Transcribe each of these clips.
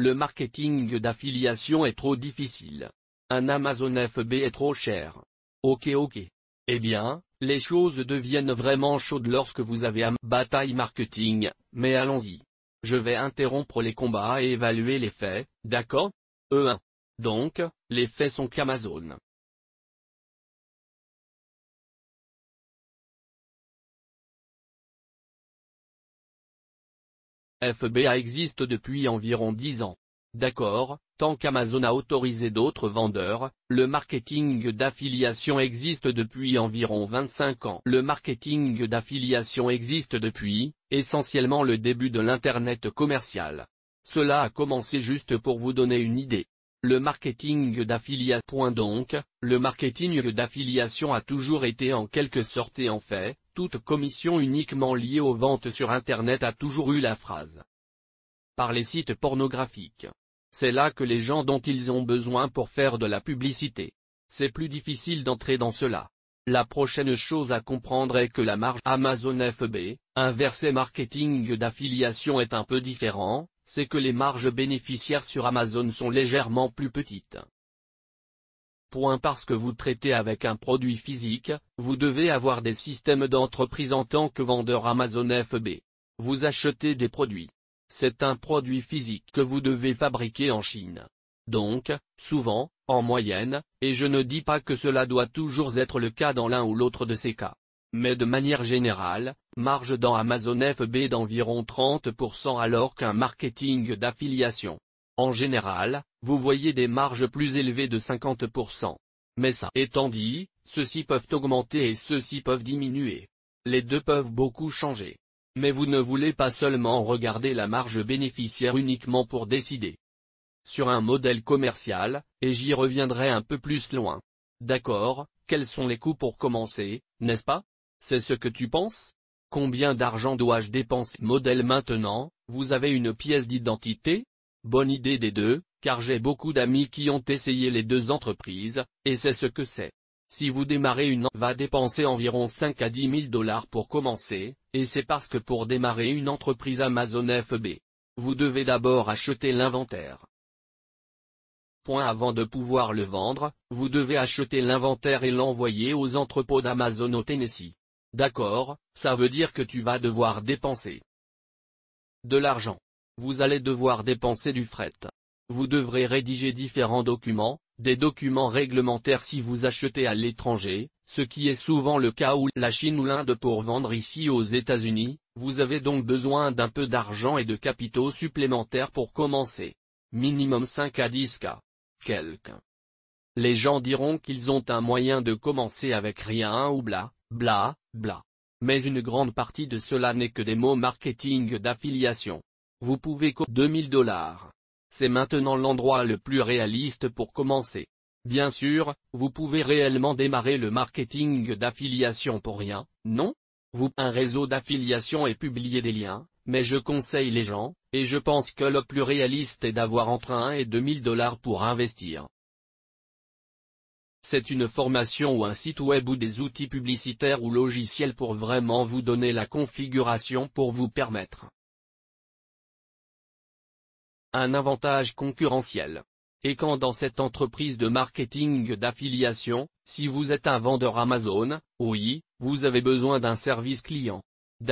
Le marketing d'affiliation est trop difficile. Un Amazon FB est trop cher. Ok ok. Eh bien, les choses deviennent vraiment chaudes lorsque vous avez un bataille marketing, mais allons-y. Je vais interrompre les combats et évaluer les faits, d'accord? E1. Donc, les faits sont qu'Amazon. FBA existe depuis environ 10 ans. D'accord, tant qu'Amazon a autorisé d'autres vendeurs, le marketing d'affiliation existe depuis environ 25 ans. Le marketing d'affiliation existe depuis, essentiellement le début de l'Internet commercial. Cela a commencé juste pour vous donner une idée. Le marketing d'affiliation. Donc, le marketing d'affiliation a toujours été en quelque sorte et en fait, toute commission uniquement liée aux ventes sur Internet a toujours eu la phrase. Par les sites pornographiques. C'est là que les gens dont ils ont besoin pour faire de la publicité. C'est plus difficile d'entrer dans cela. La prochaine chose à comprendre est que la marge Amazon FB, inversé marketing d'affiliation est un peu différent, c'est que les marges bénéficiaires sur Amazon sont légèrement plus petites. Point parce que vous traitez avec un produit physique, vous devez avoir des systèmes d'entreprise en tant que vendeur Amazon FB. Vous achetez des produits. C'est un produit physique que vous devez fabriquer en Chine. Donc, souvent, en moyenne, et je ne dis pas que cela doit toujours être le cas dans l'un ou l'autre de ces cas. Mais de manière générale, marge dans Amazon FB d'environ 30% alors qu'un marketing d'affiliation. En général, vous voyez des marges plus élevées de 50%. Mais ça étant dit, ceux-ci peuvent augmenter et ceux-ci peuvent diminuer. Les deux peuvent beaucoup changer. Mais vous ne voulez pas seulement regarder la marge bénéficiaire uniquement pour décider. Sur un modèle commercial, et j'y reviendrai un peu plus loin. D'accord, quels sont les coûts pour commencer, n'est-ce pas? C'est ce que tu penses? Combien d'argent dois-je dépenser? Modèle maintenant, vous avez une pièce d'identité? Bonne idée des deux, car j'ai beaucoup d'amis qui ont essayé les deux entreprises, et c'est ce que c'est. Si vous démarrez une va dépenser environ 5 à 10 000 dollars pour commencer, et c'est parce que pour démarrer une entreprise Amazon FB, vous devez d'abord acheter l'inventaire. Point avant de pouvoir le vendre, vous devez acheter l'inventaire et l'envoyer aux entrepôts d'Amazon au Tennessee. D'accord, ça veut dire que tu vas devoir dépenser de l'argent. Vous allez devoir dépenser du fret. Vous devrez rédiger différents documents, des documents réglementaires si vous achetez à l'étranger, ce qui est souvent le cas où la Chine ou l'Inde pour vendre ici aux États-Unis, vous avez donc besoin d'un peu d'argent et de capitaux supplémentaires pour commencer. Minimum 5 à 10 cas. Quelqu'un. Les gens diront qu'ils ont un moyen de commencer avec rien ou bla, bla, bla. Mais une grande partie de cela n'est que des mots marketing d'affiliation. Vous pouvez co 2000 dollars. C'est maintenant l'endroit le plus réaliste pour commencer. Bien sûr, vous pouvez réellement démarrer le marketing d'affiliation pour rien, non? Vous un réseau d'affiliation et publier des liens, mais je conseille les gens, et je pense que le plus réaliste est d'avoir entre 1 et 2000 dollars pour investir. C'est une formation ou un site web ou des outils publicitaires ou logiciels pour vraiment vous donner la configuration pour vous permettre un avantage concurrentiel. Et quand dans cette entreprise de marketing d'affiliation, si vous êtes un vendeur Amazon, oui, vous avez besoin d'un service client.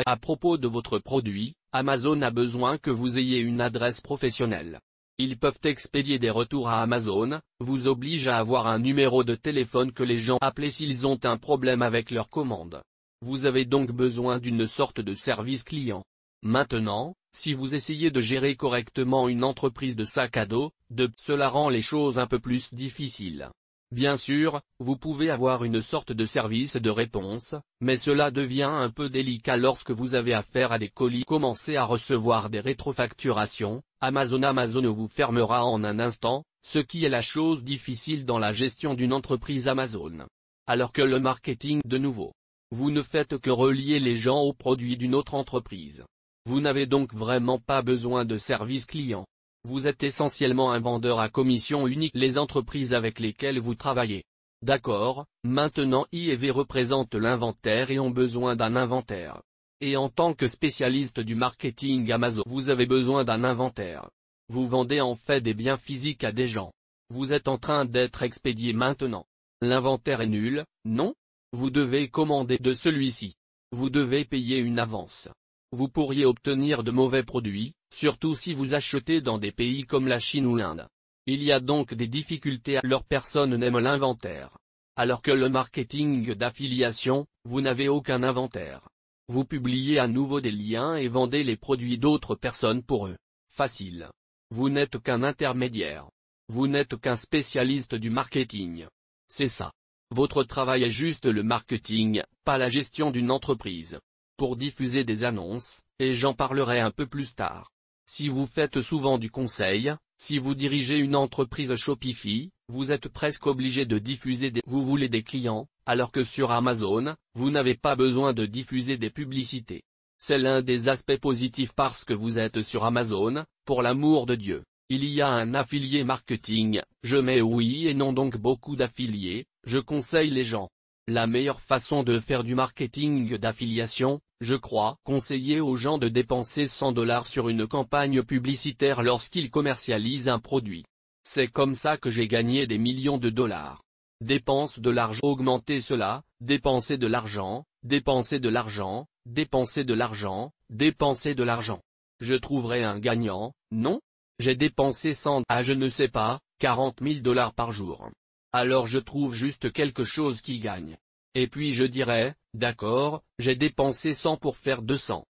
À propos de votre produit, Amazon a besoin que vous ayez une adresse professionnelle. Ils peuvent expédier des retours à Amazon, vous oblige à avoir un numéro de téléphone que les gens appellent s'ils ont un problème avec leur commande. Vous avez donc besoin d'une sorte de service client. Maintenant, si vous essayez de gérer correctement une entreprise de sac à dos, cela rend les choses un peu plus difficiles. Bien sûr, vous pouvez avoir une sorte de service de réponse, mais cela devient un peu délicat lorsque vous avez affaire à des colis. Commencez à recevoir des rétrofacturations, Amazon Amazon vous fermera en un instant, ce qui est la chose difficile dans la gestion d'une entreprise Amazon. Alors que le marketing de nouveau. Vous ne faites que relier les gens aux produits d'une autre entreprise. Vous n'avez donc vraiment pas besoin de service client. Vous êtes essentiellement un vendeur à commission unique les entreprises avec lesquelles vous travaillez. D'accord, maintenant IEV représente l'inventaire et ont besoin d'un inventaire. Et en tant que spécialiste du marketing Amazon vous avez besoin d'un inventaire. Vous vendez en fait des biens physiques à des gens. Vous êtes en train d'être expédié maintenant. L'inventaire est nul, non? Vous devez commander de celui-ci. Vous devez payer une avance. Vous pourriez obtenir de mauvais produits, surtout si vous achetez dans des pays comme la Chine ou l'Inde. Il y a donc des difficultés leur personne n'aime l'inventaire. Alors que le marketing d'affiliation, vous n'avez aucun inventaire. Vous publiez à nouveau des liens et vendez les produits d'autres personnes pour eux. Facile. Vous n'êtes qu'un intermédiaire. Vous n'êtes qu'un spécialiste du marketing. C'est ça. Votre travail est juste le marketing, pas la gestion d'une entreprise. Pour diffuser des annonces, et j'en parlerai un peu plus tard. Si vous faites souvent du conseil, si vous dirigez une entreprise Shopify, vous êtes presque obligé de diffuser des vous voulez des clients, alors que sur Amazon, vous n'avez pas besoin de diffuser des publicités. C'est l'un des aspects positifs parce que vous êtes sur Amazon, pour l'amour de Dieu. Il y a un affilié marketing, je mets oui et non donc beaucoup d'affiliés, je conseille les gens. La meilleure façon de faire du marketing d'affiliation, je crois, conseiller aux gens de dépenser 100 dollars sur une campagne publicitaire lorsqu'ils commercialisent un produit. C'est comme ça que j'ai gagné des millions de dollars. Dépense de l'argent, augmenter cela, dépenser de l'argent, dépenser de l'argent, dépenser de l'argent, dépenser de l'argent. Je trouverai un gagnant, non? J'ai dépensé 100 à je ne sais pas, 40 000 dollars par jour. Alors je trouve juste quelque chose qui gagne. Et puis je dirais, d'accord, j'ai dépensé 100 pour faire 200.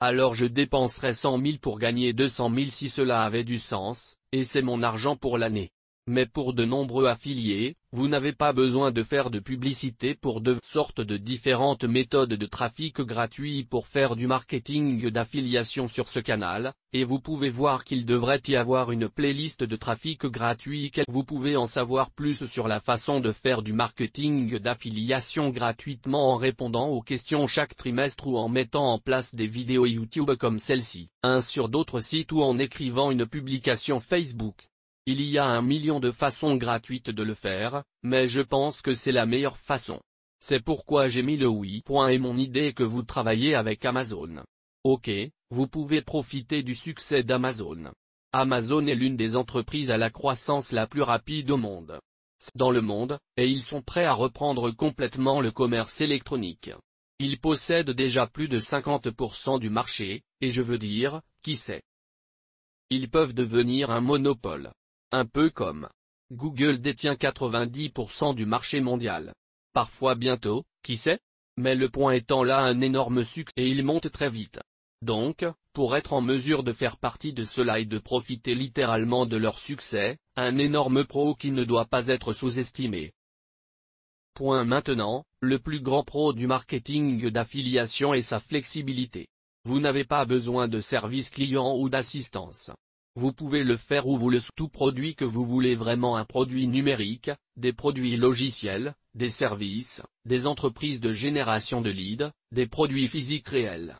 Alors je dépenserais 100 000 pour gagner 200 000 si cela avait du sens, et c'est mon argent pour l'année. Mais pour de nombreux affiliés, vous n'avez pas besoin de faire de publicité pour de sortes de différentes méthodes de trafic gratuit pour faire du marketing d'affiliation sur ce canal, et vous pouvez voir qu'il devrait y avoir une playlist de trafic gratuit vous pouvez en savoir plus sur la façon de faire du marketing d'affiliation gratuitement en répondant aux questions chaque trimestre ou en mettant en place des vidéos YouTube comme celle-ci, un sur d'autres sites ou en écrivant une publication Facebook. Il y a un million de façons gratuites de le faire, mais je pense que c'est la meilleure façon. C'est pourquoi j'ai mis le oui. Point et mon idée est que vous travaillez avec Amazon. Ok, vous pouvez profiter du succès d'Amazon. Amazon est l'une des entreprises à la croissance la plus rapide au monde. Dans le monde, et ils sont prêts à reprendre complètement le commerce électronique. Ils possèdent déjà plus de 50% du marché, et je veux dire, qui sait. Ils peuvent devenir un monopole. Un peu comme Google détient 90% du marché mondial. Parfois bientôt, qui sait? Mais le point étant là un énorme succès et il monte très vite. Donc, pour être en mesure de faire partie de cela et de profiter littéralement de leur succès, un énorme pro qui ne doit pas être sous-estimé. Point maintenant, le plus grand pro du marketing d'affiliation est sa flexibilité. Vous n'avez pas besoin de service client ou d'assistance. Vous pouvez le faire où vous le tout produit que vous voulez vraiment un produit numérique, des produits logiciels, des services, des entreprises de génération de leads, des produits physiques réels.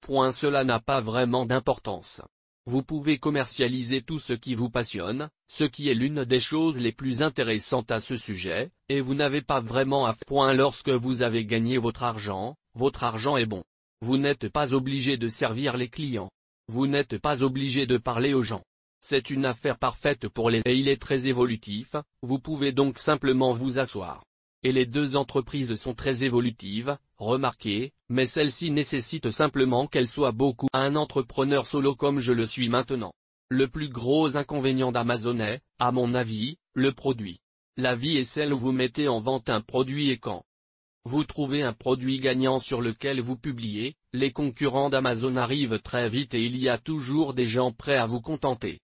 Point cela n'a pas vraiment d'importance. Vous pouvez commercialiser tout ce qui vous passionne, ce qui est l'une des choses les plus intéressantes à ce sujet, et vous n'avez pas vraiment à point lorsque vous avez gagné votre argent, votre argent est bon. Vous n'êtes pas obligé de servir les clients. Vous n'êtes pas obligé de parler aux gens. C'est une affaire parfaite pour les et il est très évolutif, vous pouvez donc simplement vous asseoir. Et les deux entreprises sont très évolutives, remarquez, mais celle-ci nécessite simplement qu'elle soit beaucoup un entrepreneur solo comme je le suis maintenant. Le plus gros inconvénient d'Amazon est, à mon avis, le produit. La vie est celle où vous mettez en vente un produit et quand vous trouvez un produit gagnant sur lequel vous publiez, les concurrents d'Amazon arrivent très vite et il y a toujours des gens prêts à vous contenter.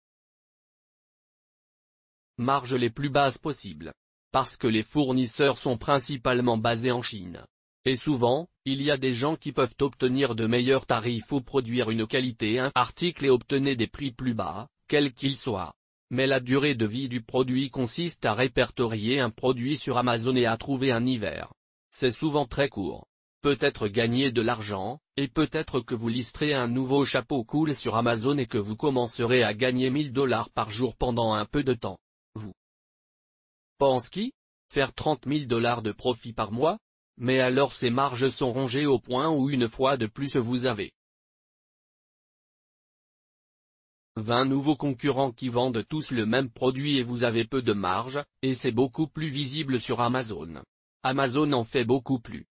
Marge les plus basses possibles. Parce que les fournisseurs sont principalement basés en Chine. Et souvent, il y a des gens qui peuvent obtenir de meilleurs tarifs ou produire une qualité un article et obtenir des prix plus bas, quels qu'ils soient. Mais la durée de vie du produit consiste à répertorier un produit sur Amazon et à trouver un hiver. C'est souvent très court. Peut-être gagner de l'argent, et peut-être que vous listerez un nouveau chapeau cool sur Amazon et que vous commencerez à gagner 1000 dollars par jour pendant un peu de temps. Vous pense qui? Faire 30 000 dollars de profit par mois? Mais alors ces marges sont rongées au point où une fois de plus vous avez 20 nouveaux concurrents qui vendent tous le même produit et vous avez peu de marge, et c'est beaucoup plus visible sur Amazon. Amazon en fait beaucoup plus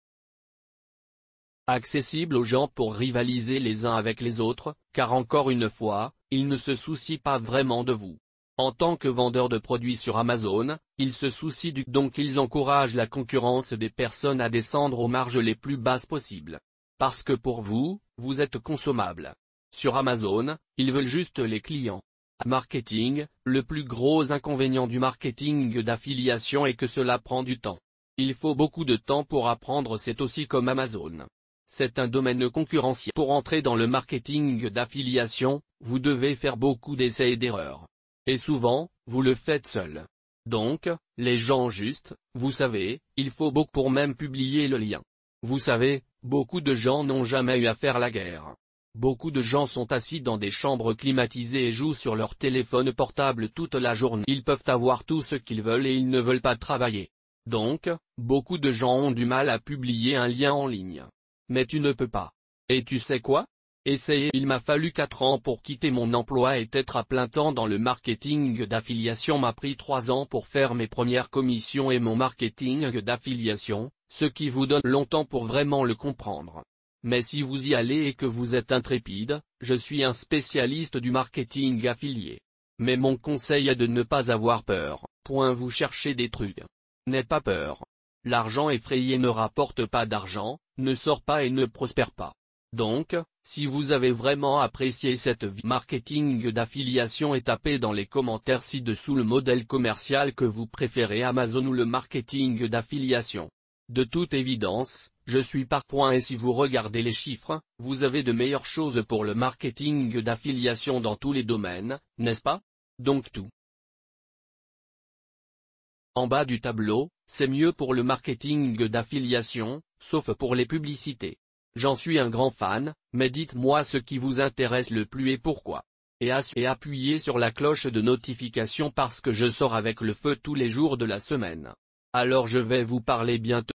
accessible aux gens pour rivaliser les uns avec les autres, car encore une fois, ils ne se soucient pas vraiment de vous. En tant que vendeur de produits sur Amazon, ils se soucient du donc ils encouragent la concurrence des personnes à descendre aux marges les plus basses possibles. Parce que pour vous, vous êtes consommable. Sur Amazon, ils veulent juste les clients. Marketing, le plus gros inconvénient du marketing d'affiliation est que cela prend du temps. Il faut beaucoup de temps pour apprendre c'est aussi comme Amazon. C'est un domaine concurrentiel. Pour entrer dans le marketing d'affiliation, vous devez faire beaucoup d'essais et d'erreurs. Et souvent, vous le faites seul. Donc, les gens juste, vous savez, il faut beaucoup pour même publier le lien. Vous savez, beaucoup de gens n'ont jamais eu à faire la guerre. Beaucoup de gens sont assis dans des chambres climatisées et jouent sur leur téléphone portable toute la journée. Ils peuvent avoir tout ce qu'ils veulent et ils ne veulent pas travailler. Donc, beaucoup de gens ont du mal à publier un lien en ligne. Mais tu ne peux pas. Et tu sais quoi? Essayer. Il m'a fallu 4 ans pour quitter mon emploi et être à plein temps dans le marketing d'affiliation m'a pris 3 ans pour faire mes premières commissions et mon marketing d'affiliation, ce qui vous donne longtemps pour vraiment le comprendre. Mais si vous y allez et que vous êtes intrépide, je suis un spécialiste du marketing affilié. Mais mon conseil est de ne pas avoir peur, point vous cherchez des trucs. N'aie pas peur. L'argent effrayé ne rapporte pas d'argent, ne sort pas et ne prospère pas. Donc, si vous avez vraiment apprécié cette vie marketing d'affiliation et tapez dans les commentaires ci-dessous le modèle commercial que vous préférez Amazon ou le marketing d'affiliation. De toute évidence, je suis par point et si vous regardez les chiffres, vous avez de meilleures choses pour le marketing d'affiliation dans tous les domaines, n'est-ce pas? Donc tout. En bas du tableau, c'est mieux pour le marketing d'affiliation, sauf pour les publicités. J'en suis un grand fan, mais dites-moi ce qui vous intéresse le plus et pourquoi. Et, et appuyez sur la cloche de notification parce que je sors avec le feu tous les jours de la semaine. Alors je vais vous parler bientôt.